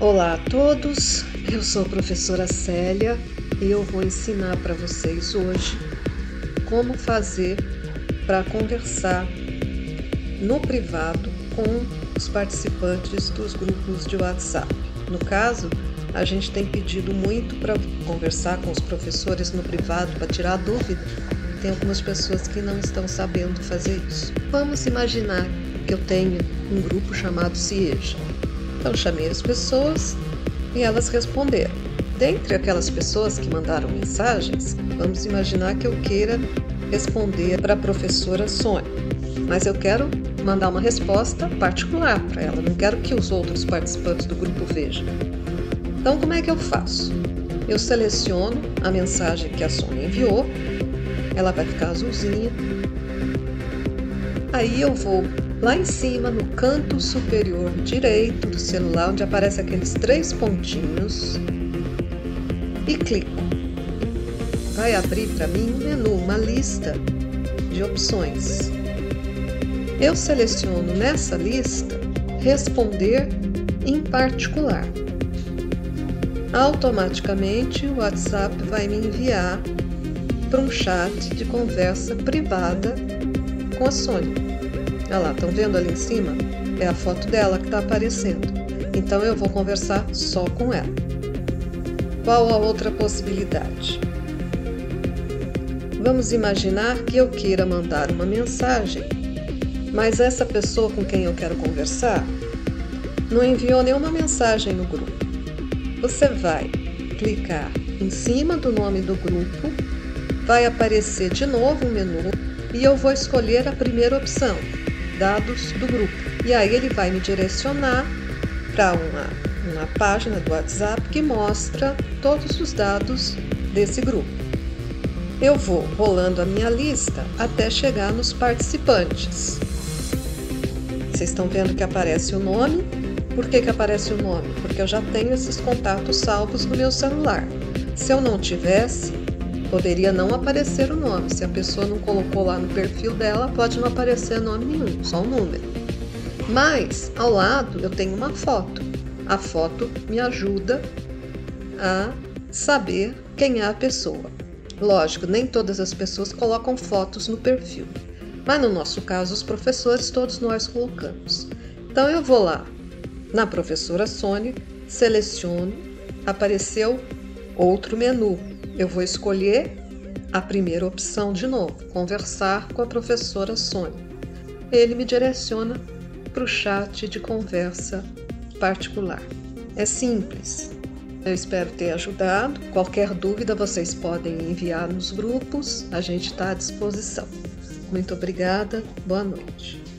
Olá a todos, eu sou a professora Célia e eu vou ensinar para vocês hoje como fazer para conversar no privado com os participantes dos grupos de WhatsApp. No caso, a gente tem pedido muito para conversar com os professores no privado para tirar dúvida. Tem algumas pessoas que não estão sabendo fazer isso. Vamos imaginar que eu tenho um grupo chamado CIEJA. Então chamei as pessoas e elas responderam. Dentre aquelas pessoas que mandaram mensagens, vamos imaginar que eu queira responder para a professora Sônia, mas eu quero mandar uma resposta particular para ela, não quero que os outros participantes do grupo vejam. Então, como é que eu faço? Eu seleciono a mensagem que a Sônia enviou, ela vai ficar azulzinha. Aí eu vou lá em cima, no canto superior direito do celular, onde aparece aqueles três pontinhos, e clico. Vai abrir para mim um menu, uma lista de opções. Eu seleciono nessa lista responder em particular. Automaticamente o WhatsApp vai me enviar para um chat de conversa privada com a Sônia. Olha lá, estão vendo ali em cima? É a foto dela que está aparecendo. Então eu vou conversar só com ela. Qual a outra possibilidade? Vamos imaginar que eu queira mandar uma mensagem, mas essa pessoa com quem eu quero conversar não enviou nenhuma mensagem no grupo. Você vai clicar em cima do nome do grupo, vai aparecer de novo um menu e eu vou escolher a primeira opção, dados do grupo. E aí ele vai me direcionar para uma, uma página do WhatsApp que mostra todos os dados desse grupo. Eu vou rolando a minha lista até chegar nos participantes. Vocês estão vendo que aparece o nome. Por que, que aparece o nome? Porque eu já tenho esses contatos salvos no meu celular. Se eu não tivesse, Poderia não aparecer o nome. Se a pessoa não colocou lá no perfil dela, pode não aparecer nome nenhum, só o um número. Mas ao lado eu tenho uma foto. A foto me ajuda a saber quem é a pessoa. Lógico, nem todas as pessoas colocam fotos no perfil, mas no nosso caso, os professores, todos nós colocamos. Então eu vou lá na professora Sônia, seleciono, apareceu outro menu, eu vou escolher a primeira opção de novo, conversar com a professora Sônia. Ele me direciona para o chat de conversa particular. É simples. Eu espero ter ajudado. Qualquer dúvida vocês podem enviar nos grupos, a gente está à disposição. Muito obrigada, boa noite.